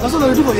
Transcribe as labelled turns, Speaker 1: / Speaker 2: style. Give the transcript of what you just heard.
Speaker 1: 他说的有助火